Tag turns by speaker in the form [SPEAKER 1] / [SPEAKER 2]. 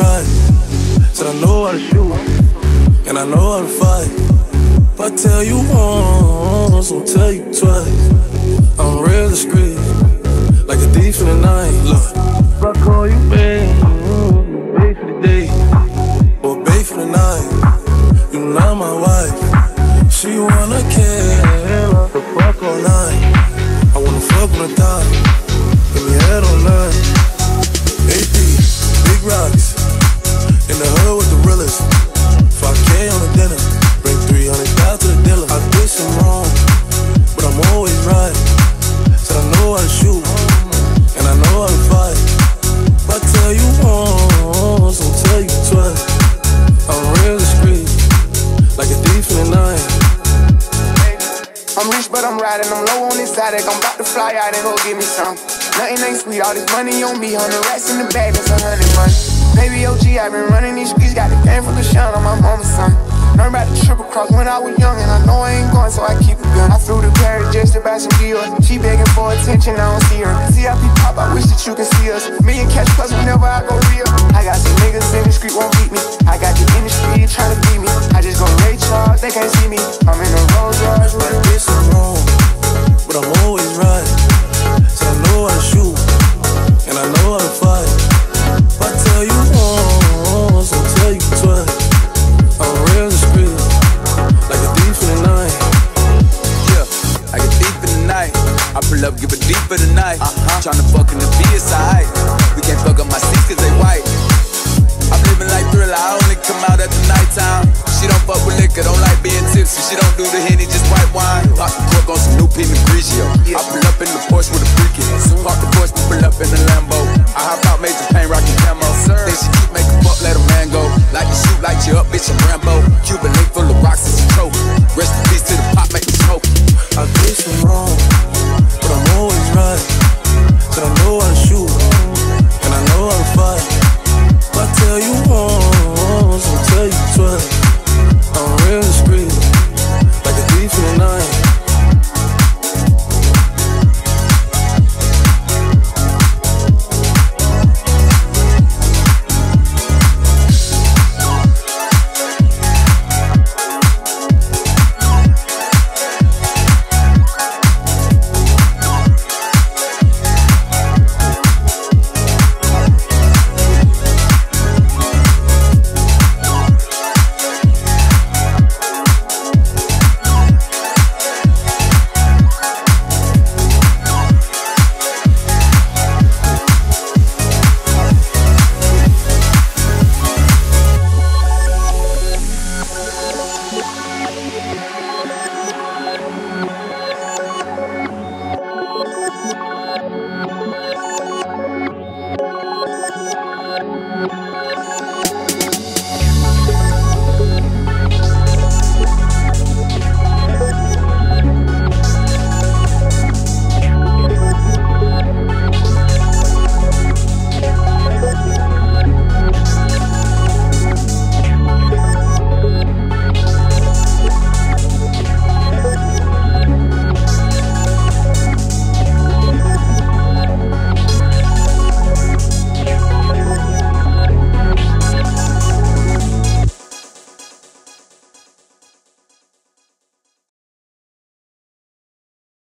[SPEAKER 1] Right. Said I know how to shoot, and I know how to fight. If I tell you once, I'll tell you twice. I'm real
[SPEAKER 2] rich, but I'm riding. I'm low on this side. I'm about to fly out and go get me some. Nothing ain't sweet. All this money on me. Hundred racks in the bag. That's a hundred money. Baby OG, I've been running these streets. Got the game of shine on my mama's son. Learned about the triple cross when I was young, and I know I ain't going, so I keep it gun. I flew to Paris just to buy some deals. She begging for attention, I don't see her. CIP pop, I wish that you could see us. Million cash plus whenever I go real. I got some niggas in the Uh-huh. Tryna fuck in the BSI. We can't fuck up my seats cause they white. I'm living like thriller, I only come out at the nighttime. She don't fuck with liquor, don't like
[SPEAKER 1] being tipsy. She don't do the henny, just white wine. Pop the cork on some new Pinot Grigio. I pull up in the Porsche with a freaky. Park the